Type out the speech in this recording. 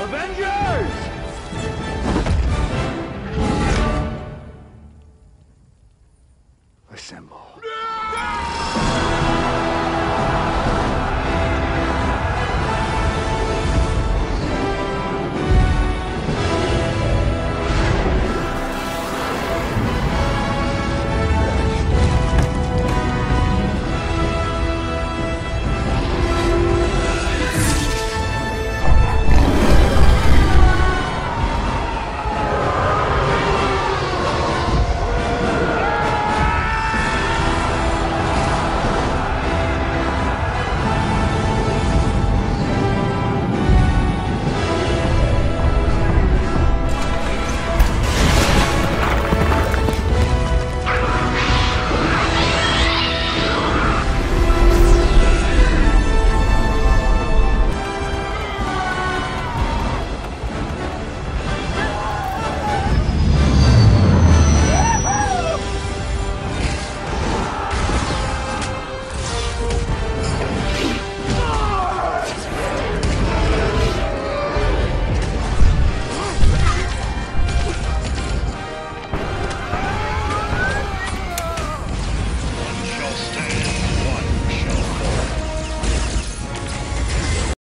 Avengers! Assemble. No!